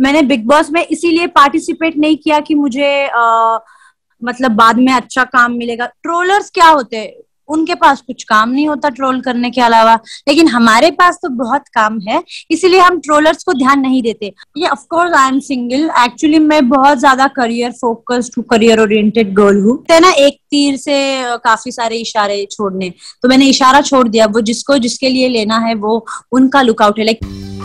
मैंने big boss में इसीलिए पार्टिसिपेट नहीं किया कि मुझे आ, मतलब बाद में अच्छा काम मिलेगा। ट्रोलर्स क्या होते हैं? उनके पास कुछ काम नहीं होता ट्रोल करने के अलावा। लेकिन हमारे पास तो बहुत काम है इसीलिए हम ट्रोलर्स को ध्यान नहीं देते। Yeah of course I am single actually मैं बहुत ज़्यादा करियर फोकस्ड हूँ करियर ओरिएंटेड गर्ल हूँ। तो ना एक तीर से काफ़ी सारे इशारे छोड़ने। तो मैंने इशारा छोड़ दिया वो जिसको जिसके लिए लेना है वो उनका लुकआउट है। Like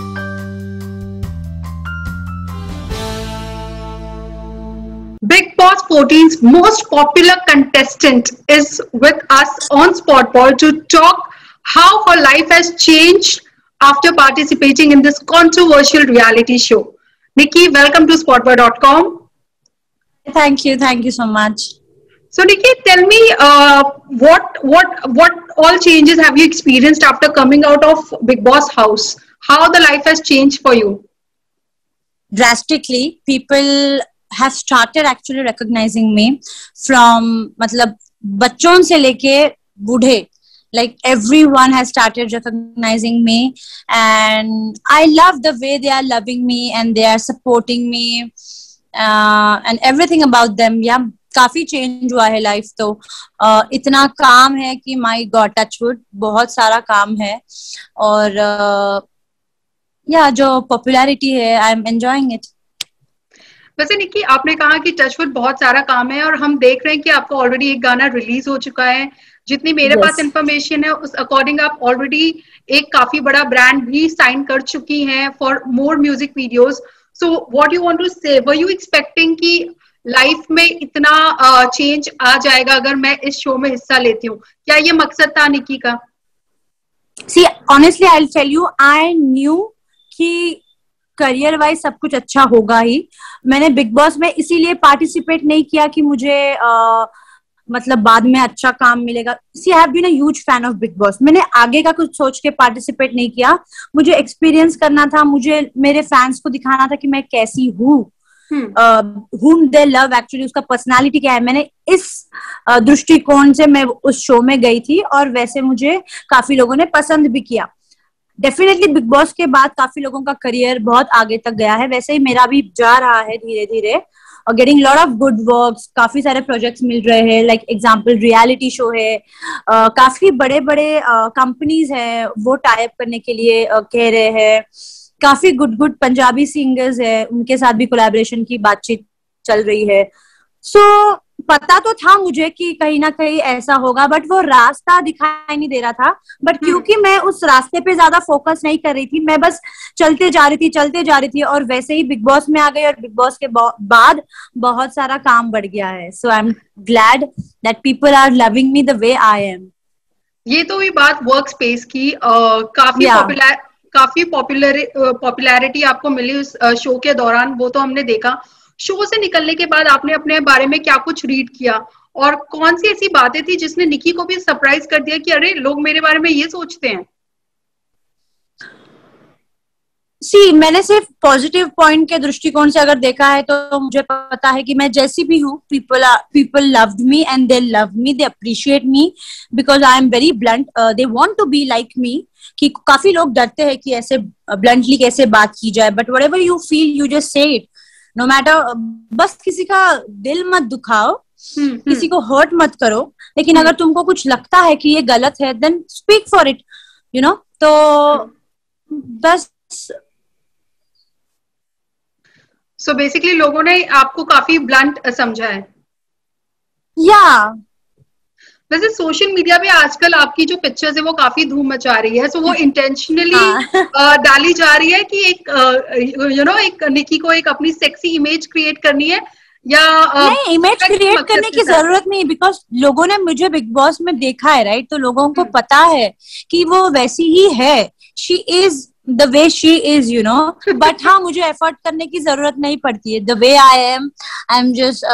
Big Boss 14's most popular contestant is with us on Spotball to talk how her life has changed after participating in this controversial reality show. Nikki, welcome to spotball.com. Thank you. Thank you so much. So, Nikki, tell me uh, what what what all changes have you experienced after coming out of Big Boss house? How the life has changed for you? Drastically, people have started actually recognising me from मतलब बच्चों से लेके बूढ़े like everyone has started recognising me and I love the way they are loving me and they are supporting me and everything about them yeah काफ़ी change हुआ है life तो। Uh, इतना काम है कि माई गॉड टच वुड बहुत सारा काम है। और या uh, yeah, जो पॉपुलरिटी है आई एम एंजॉइंग इट वैसे निकी आपने कहा कि टचवुड बहुत सारा काम है और हम देख रहे हैं कि आपका ऑलरेडी एक गाना रिलीज़ हो चुका है। जितनी मेरे yes. पास इंफॉर्मेशन है उस अकॉर्डिंग आप ऑलरेडी एक काफ़ी बड़ा ब्रांड भी साइन कर चुकी हैं for more music videos so what you want to say were you expecting कि लाइफ में इतना चेंज uh, आ जाएगा अगर मैं इस शो में हिस्सा लेती हूँ? क्या ये मकसद था निकी का? See honestly I tell you I knew कि करियर वाइज सब कुछ अच्छा होगा ही। मैंने बिग बॉस में इसीलिए पार्टिसिपेट नहीं किया कि मुझे आ, मतलब बाद में अच्छा काम मिलेगा। See have been huge fan of Bigg Boss मैंने आगे का कुछ सोच के पार्टिसिपेट नहीं किया। मुझे एक्सपीरियंस करना था मुझे मेरे फैंस को दिखाना था कि मैं कैसी हूँ। हुम दे लव एक्चुअली उसका पर्सनालिटी क्या है? मैंने इस दृष्टिकोण से मैं उस शो में गई थी और वैसे मुझे काफ़ी लोगों ने पसंद भी किया। डेफिनेटली बिग बॉस के बाद काफ़ी लोगों का करियर बहुत आगे तक गया है। वैसे ही मेरा भी जा रहा है धीरे धीरे और getting lot of good work काफ़ी सारे प्रोजेक्ट्स मिल रहे हैं। लाइक एग्ज़ाम्पल रियलिटी शो है। uh, काफ़ी बड़े बड़े कंपनीज़ uh, है वो टाइप करने के लिए uh, कह रहे हैं। काफ़ी गुड गुड पंजाबी सिंगर्स है। उनके साथ भी कोलेबोरेशन की बातचीत चल रही है। सो so, पता तो था मुझे कि कहीं ना कहीं ऐसा होगा बट वो रास्ता दिखाई नहीं दे रहा था। But hmm. क्योंकि मैं उस रास्ते पे ज़्यादा फोकस नहीं कर रही थी मैं बस चलते जा रही थी चलते जा रही थी और वैसे ही बिग बॉस में आ गई और बिग बॉस के बाद बहुत सारा काम बढ़ गया है। So I am glad that people are loving me the way I am ये तो भी बात वर्क स्पेस की uh, काफ़ी पॉपुलर काफ़ी पॉपुलर पॉपुलैरिटी आपको मिली उस शो के दौरान वो तो हमने देखा। शो से निकलने के बाद आपने अपने बारे में क्या कुछ रीड किया? और कौन सी ऐसी बातें थी जिसने निकी को भी सरप्राइज़ कर दिया कि अरे, लोग मेरे बारे में ये सोचते हैं? सी मैंने सिर्फ़ पॉजिटिव पॉइंट के दृष्टिकोण से अगर देखा है तो मुझे पता है कि मैं जैसी भी हूँ people people love me and they love me they appreciate me because I am very blunt they want to be like me कि काफ़ी लोग डरते हैं कि ऐसे ब्लंटली कैसे बात की जाए but whatever you feel you just say it no matter बस किसी का दिल मत दुखाओ हम्म, हम्म। किसी को हर्ट मत करो लेकिन अगर तुमको कुछ लगता है कि ये गलत है then speak for it you know तो बस सो so बेसिकली लोगों ने आपको काफ़ी ब्लंट समझा है। या वैसे सोशल मीडिया पे आजकल आपकी जो पिक्चर्स है वो काफ़ी धूम मचा रही है सो so, वो इंटेंशनली हाँ. डाली जा रही है कि एक यू नो know, एक निकी को एक अपनी सेक्सी इमेज क्रिएट करनी है या नहीं इमेज क्रिएट करने की ज़रूरत नहीं बिकॉज़ लोगों ने मुझे बिग बॉस में देखा है राइट तो लोगों को हम्म। पता है कि वो वैसी ही है। She is the way she is you know but हाँ मुझे एफर्ट करने की ज़रूरत नहीं पड़ती है। The way I am I am just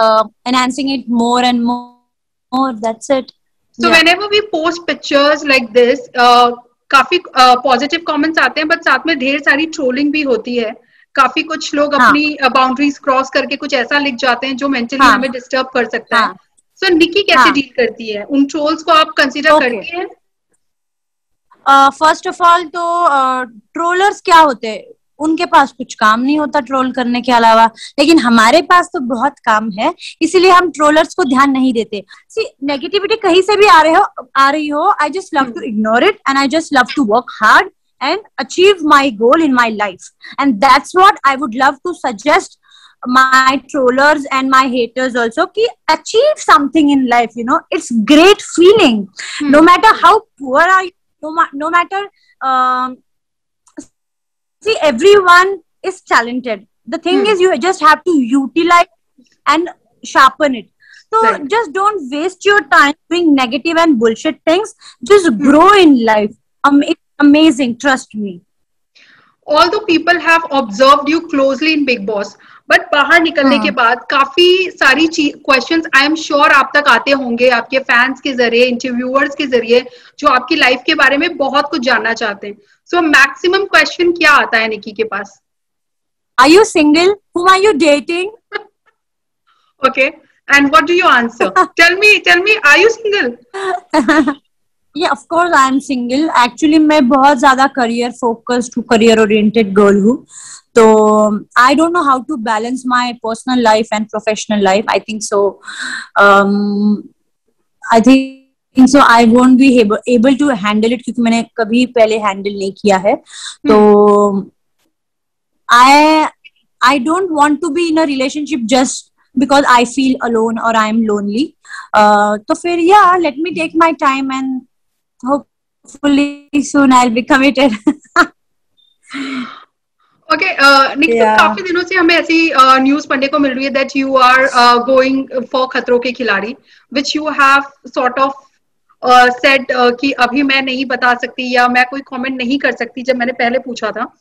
enhancing it more and more that's it so yeah. whenever we post pictures like this uh, काफ़ी positive uh, comments आते हैं बट साथ में ढेर सारी ट्रोलिंग भी होती है काफ़ी कुछ लोग हाँ. अपनी बाउंड्रीज uh, क्रॉस करके कुछ ऐसा लिख जाते हैं जो मेंटली हाँ. हमें डिस्टर्ब कर सकता हाँ. है सो so, निकी कैसे हाँ. डील करती है उन ट्रोल्स को आप कंसिडर okay. करती हैं फ़र्स्ट ऑफ़ ऑल तो ट्रोलर्स uh, क्या होते हैं उनके पास कुछ काम नहीं होता ट्रोल करने के अलावा। लेकिन हमारे पास तो बहुत काम है इसीलिए हम ट्रोलर्स को ध्यान नहीं देते। सी नेगेटिविटी कहीं से भी आ रहे हो आ रही हो I just love to ignore it and I just love to work hard and achieve my goal in my life and that's what I would love to suggest my trollers and my haters also की achieve something in life you know it's great feeling no matter how poor are you no matter see everyone is talented the thing hmm. is you just have to utilize and sharpen it so right. just don't waste your time doing negative and bullshit things just hmm. grow in life um, it's amazing trust me although people have observed you closely in big boss. But बाहर निकलने हाँ. के बाद काफ़ी सारी questions I am sure आप तक आते होंगे आपके फैंस के ज़रिए इंटरव्यूअर्स के ज़रिए जो आपकी लाइफ के बारे में बहुत कुछ जानना चाहते हैं। सो मैक्सिमम क्वेश्चन क्या आता है निकी के पास? Are you single who are you dating okay and what do you answer tell me tell me are you single yeah of course I am single actually मैं बहुत ज़्यादा करियर फोकस्ड हूँ career oriented girl हूँ। तो I don't know how to balance my personal life and professional life I think so I think so I won't be able to handle it क्योंकि मैंने कभी पहले हैंडल नहीं किया है। तो I I don't want to be in a relationship just because I feel alone और I am lonely तो फिर yeah let me take my time and hopefully soon I'll be committed. Okay Nik काफ़ी दिनों से हमें ऐसी news uh, पढ़ने को मिल रही है that you are going for Khatron Ke Khiladi which you have sort of said कि अभी मैं नहीं बता सकती या मैं कोई कमेंट नहीं कर सकती जब मैंने पहले पूछा था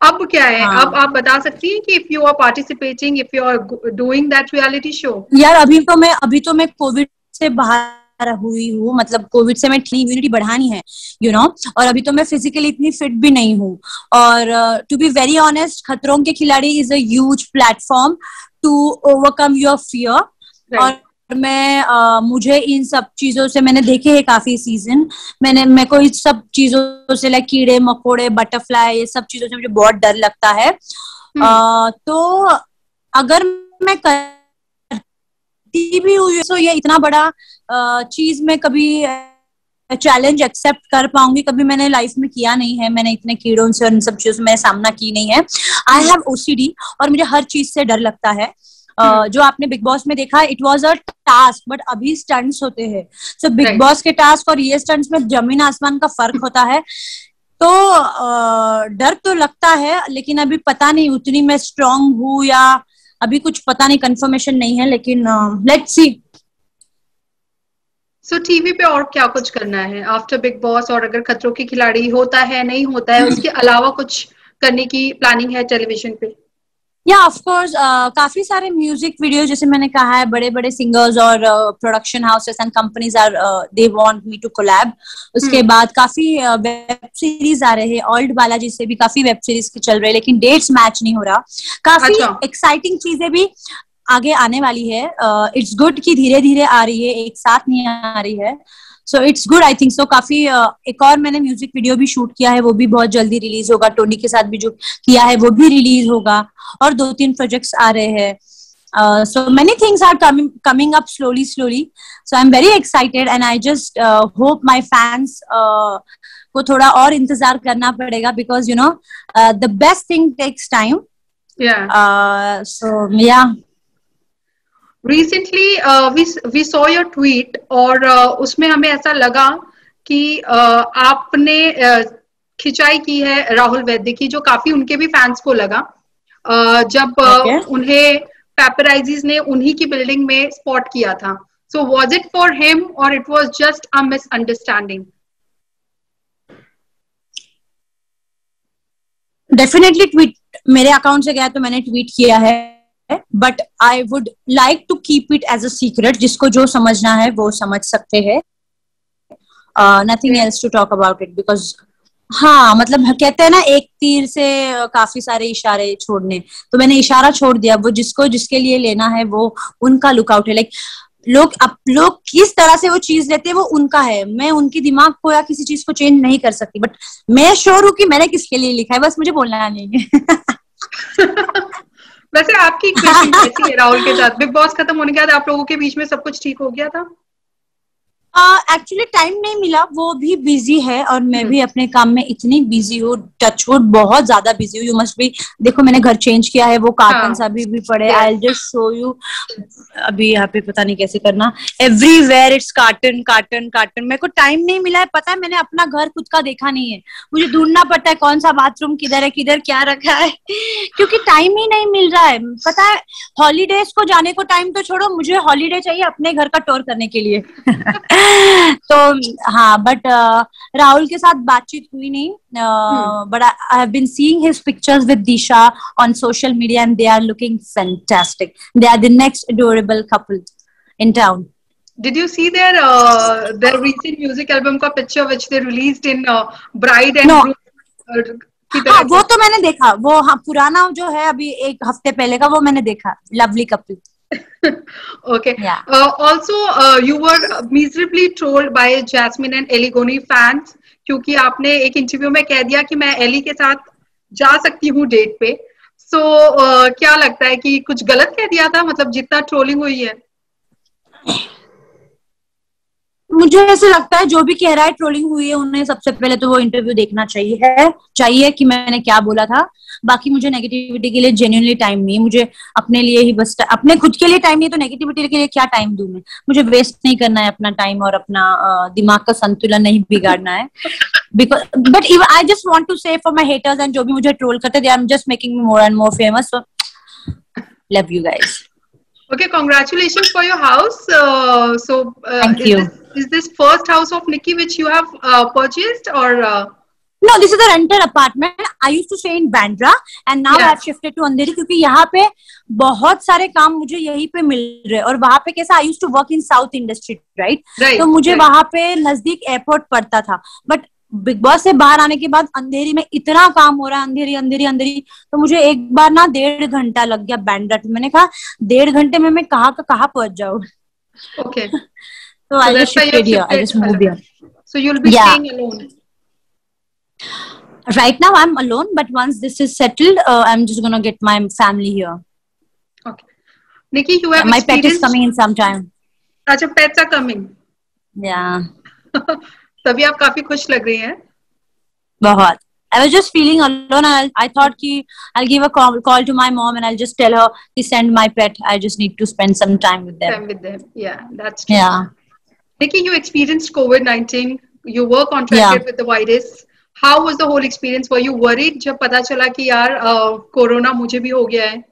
अब क्या है हाँ. अब आप बता सकती हैं कि if you are participating if you are doing that reality show यार अभी तो मैं अभी तो मैं कोविड से बाहर हुई हूँ। मतलब कोविड से मैं इम्यूनिटी बढ़ानी है यू you नो know? और अभी तो मैं फिजिकली इतनी फिट भी नहीं हूँ। और to be very honest Khatron Ke Khiladi is as platform to overcome your fear और मैं uh, मुझे इन सब चीज़ों से मैंने देखे है काफ़ी सीज़न मैंने मेरे को इस सब चीज़ों से लाइक कीड़े मकोड़े बटरफ्लाई ये सब चीज़ों से मुझे बहुत डर लगता है। uh, तो अगर मैं कर करती भी हुई तो ये इतना बड़ा चीज़ में कभी चैलेंज एक्सेप्ट कर पाऊँगी कभी मैंने लाइफ में किया नहीं है मैंने इतने कीड़ों से उन सब चीज़ों से मैंने सामना की नहीं है। आई हैव ओसीडी और मुझे हर चीज़ से डर लगता है। Uh, जो आपने बिग बॉस में देखा it was a task but अभी स्टंट्स होते हैं। सो बिग बॉस के टास्क और ये स्टंट्स में ज़मीन आसमान का फ़र्क होता है। तो डर तो लगता है लेकिन अभी पता नहीं उतनी मैं स्ट्रांग हूँ या अभी कुछ पता नहीं कंफर्मेशन नहीं है, लेकिन लेट्स सी सो टीवी पे और क्या कुछ करना है? आफ्टर बिग बॉस और अगर खतरों के खिलाड़ी होता है, नहीं होता है, उसके अलावा कुछ करने की प्लानिंग है टेलीविज़न पे? या ऑफ़ कोर्स काफ़ी सारे म्यूज़िक वीडियो जैसे मैंने कहा है बड़े बड़े सिंगर्स और production houses and companies are they want me to collab उसके hmm. बाद काफ़ी वेब uh, सीरीज़ आ रहे हैं ओल्ड बालाजी से भी काफ़ी वेब सीरीज़ के चल रहे हैं लेकिन डेट्स मैच नहीं हो रहा काफ़ी एक्साइटिंग अच्छा। चीज़ें भी आगे आने वाली है इट्स uh, गुड कि धीरे धीरे आ रही है एक साथ नहीं आ रही है so it's good I think so काफ़ी uh, एक और मैंने म्यूज़िक वीडियो भी शूट किया है वो भी बहुत जल्दी रिलीज़ होगा। टोनी के साथ भी जो किया है वो भी रिलीज़ होगा। और दो तीन प्रोजेक्ट्स आ रहे हैं। So many things are coming up slowly slowly so I am very excited and I just hope my fans को थोड़ा और इंतज़ार करना पड़ेगा because you know the best thing takes time so yeah recently we saw your tweet और uh, उसमें हमें ऐसा लगा कि uh, आपने uh, खिंचाई की है राहुल वैद्य की जो काफ़ी उनके भी फैंस को लगा। Uh, जब okay. उन्हें पेपराइजीज ने उन्हीं की बिल्डिंग में स्पॉट किया था। So was it for him और it was just a misunderstanding definitely tweet मेरे अकाउंट से गया तो मैंने ट्वीट किया है। But I would like to keep it as a secret जिसको जो समझना है वो समझ सकते हैं। Nothing else to talk about it because हाँ मतलब कहते हैं ना एक तीर से काफ़ी सारे इशारे छोड़ने। तो मैंने इशारा छोड़ दिया। वो जिसको जिसके लिए लेना है वो उनका लुकआउट है। लाइक लोग अब लोग किस तरह से वो चीज़ लेते हैं वो उनका है। मैं उनकी दिमाग को या किसी चीज़ को चेंज नहीं कर सकती। बट मैं श्योर हूँ कि मैंने किसके लिए लिखा है। बस मुझे बोलना नहीं है। वैसे आपकी कैसी है राहुल के साथ? बिग बॉस खत्म होने के बाद आप लोगों के बीच में सब कुछ ठीक हो गया था? एक्चुअली uh, टाइम नहीं मिला वो भी बिज़ी है और मैं हम्म। भी अपने काम में इतनी बिज़ी हूँ टच टचवुड बहुत ज़्यादा बिज़ी हूँ। यू मस्ट भी देखो मैंने घर चेंज किया है वो कार्टन हाँ. अभी भी पड़े आई जस्ट शो यू अभी यहाँ पे पता नहीं कैसे करना। Everywhere it's quarantine quarantine quarantine मेरे को टाइम नहीं मिला है पता है मैंने अपना घर खुद का देखा नहीं है। मुझे ढूंढना पड़ता है कौन सा बाथरूम किधर है किधर क्या रखा है क्योंकि टाइम ही नहीं मिल रहा है। पता है हॉलीडेज को जाने को टाइम तो छोड़ो मुझे हॉलीडे चाहिए अपने घर का टूर करने के लिए। तो हाँ बट राहुल के साथ बातचीत हुई नहीं। But I have been seeing his pictures with Disha on social media and they are looking fantastic they are the next adorable couple in town Did you see their uh, their recent music album का picture which they released in uh, Bride and no. Groom? हाँ वो तो मैंने देखा। वो हाँ पुराना जो है अभी एक हफ़्ते पहले का वो मैंने देखा। Lovely couple okay. Yeah. Uh, also, uh, you were miserably trolled by Jasmine and Eligoni fans क्योंकि आपने एक इंटरव्यू में कह दिया कि मैं एली के साथ जा सकती हूँ डेट पे सो so, uh, क्या लगता है कि कुछ गलत कह दिया था मतलब जितना ट्रोलिंग हुई है मुझे ऐसे लगता है जो भी कह रहा है ट्रोलिंग हुई है उन्हें सबसे पहले तो वो इंटरव्यू देखना चाहिए है चाहिए कि मैंने क्या बोला था बाकी मुझे नेगेटिविटी के लिए जेन्यूनली टाइम नहीं मुझे अपने लिए ही बस अपने खुद के लिए टाइम नहीं तो नेगेटिविटी के लिए क्या टाइम दू मैं मुझे वेस्ट नहीं करना है अपना टाइम और अपना दिमाग का संतुलन नहीं बिगाड़ना है because but I just want to say for my haters and जो भी मुझे ट्रोल करते they am just making more and more famous love you guys Okay, congratulations for your house. Uh, so, uh, Thank you. This, is this first house of Nikki which you have uh, purchased or? Uh... No, this is a rented apartment. I used to stay in Bandra and now yeah. I shifted to Andheri क्योंकि यहाँ पे बहुत सारे काम मुझे यहीं पे मिल रहे और वहाँ पे कैसा I used to work in south industry right तो मुझे right. वहाँ पे नज़दीक एयरपोर्ट पड़ता था बट बिग बॉस से बाहर आने के बाद अंधेरी में इतना काम हो रहा है अंधेरी अंधेरी अंधेरी तो मुझे एक बार ना डेढ़ घंटा लग गया बैंड्रा मैंने कहा डेढ़ घंटे में मैं कहा का कहा पहुँच जाऊँ okay. So, so I just shifted here. I just moved here. So you'll be yeah. staying alone. Right now I'm alone, but once this is settled, uh, I'm just gonna get my family here. Okay. Nikki, you have yeah, my pet is coming in some time. अच्छा pets are coming. Yeah. तभी आप काफी खुश लग रही हैं. बहुत. I was just feeling alone. I, I thought ki I'll give a call, call to my mom and I'll just tell her to send my pet. I just need to spend some time with them. Time with them. Yeah, that's true. Yeah. Nikki, you experienced COVID 19. You were contracted yeah. with the virus. How was the whole experience? Were you worried जब पता चला कि यार corona मुझे भी हो गया है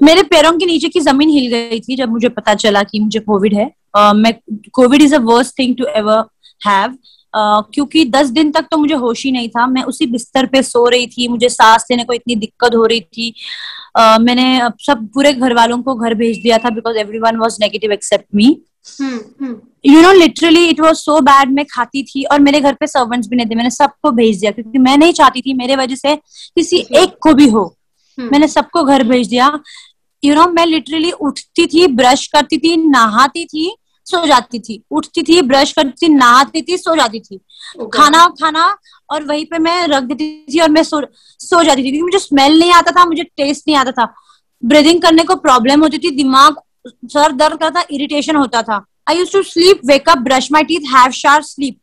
मेरे पैरों के नीचे की ज़मीन हिल गई थी जब मुझे पता चला कि मुझे कोविड है uh, मैं Covid is a worst thing to ever have क्योंकि दस दिन तक तो मुझे होश ही नहीं था मैं उसी बिस्तर पे सो रही थी मुझे सांस लेने को इतनी दिक्कत हो रही थी uh, मैंने सब पूरे घर वालों को घर भेज दिया था because everyone was negative except me you know literally it was so bad मैं खाती थी और मेरे घर पे सर्वेंट्स भी नहीं थे मैंने सबको भेज दिया क्योंकि मैं नहीं चाहती थी मेरे वजह से किसी एक को भी हो। hmm. मैंने सबको घर भेज दिया। यू you नो know, मैं लिटरली उठती थी ब्रश करती थी नहाती थी सो जाती थी। उठती थी ब्रश करती थी नहाती थी सो जाती थी। Okay. खाना खाना और वहीं पे मैं रख देती थी और मैं सो सो जाती थी क्योंकि मुझे स्मेल नहीं आता था मुझे टेस्ट नहीं आता था। ब्रीदिंग करने को प्रॉब्लम होती थी दिमाग सर दर्द करता इरिटेशन होता था। I used to sleep wake up brush my teeth have shower sleep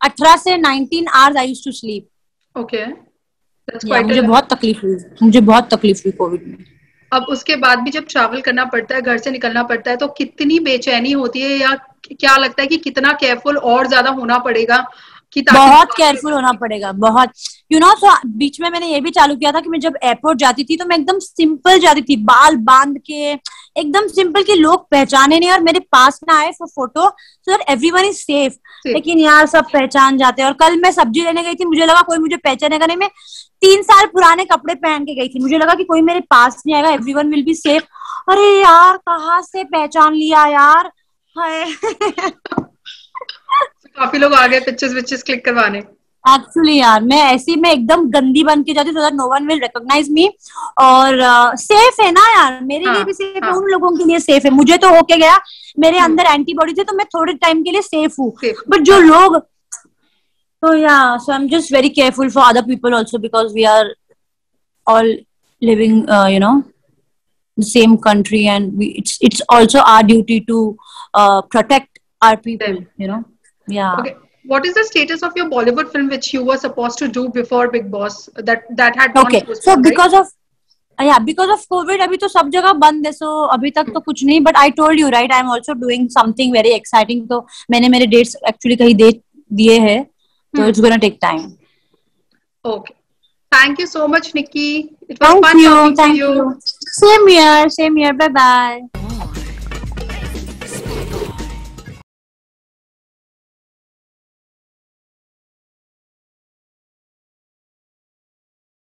अठारह से nineteen hours I used to sleep okay मुझे बहुत तकलीफ़ हुई। मुझे बहुत तकलीफ़ हुई कोविड में। अब उसके बाद भी जब ट्रैवल करना पड़ता है घर से निकलना पड़ता है तो कितनी बेचैनी होती है या क्या लगता है कि कितना केयरफुल और ज़्यादा होना पड़ेगा? बहुत केयरफुल होना पड़ेगा बहुत। यू नो सो बीच में मैंने ये भी चालू किया था कि मैं जब एयरपोर्ट जाती थी तो मैं एकदम सिंपल जाती थी बाल बाँध के एकदम सिंपल कि लोग पहचाने नहीं और मेरे पास ना आए for photo so that everyone is safe लेकिन यार सब पहचान जाते हैं और कल मैं सब्ज़ी लेने गई थी मुझे लगा कोई मुझे पहचानेगा नहीं मैं तीन साल पुराने कपड़े पहन के गई थी मुझे लगा कि कोई मेरे पास नहीं आएगा एवरीवन विल बी सेफ़ अरे यार कहा से पहचान लिया यार? काफ़ी लोग आ गए पिक्चर्स विक्चर्स क्लिक करवाने। एक्चुअली यार मैं ऐसी मैं एकदम गंदी बन के जाती हूँ no one will recognise me और सेफ़ uh, है ना यार मेरे हाँ, लिए भी सेफ़ हाँ. है। उन लोगों के लिए सेफ़ है। मुझे तो होके गया मेरे हम्म। अंदर एंटीबॉडी थे तो मैं थोड़े टाइम के लिए सेफ़ हूँ। बट जो लोग तो yeah so I am just very careful for other people also because we are all living you know we, it's it's also our duty to uh, protect our people you know. Yeah okay what is the status of your Bollywood film which you were supposed to do before Big Boss that that had okay so right? because of yeah because of covid abhi to sab jagah band hai so abhi tak to kuch nahi but i told you right i am also doing something very exciting so maine mere dates actually kahi de diye hai so hmm. it's going to take time okay thank you so much nikki it was thank fun you, talking thank to you. you same here same here bye bye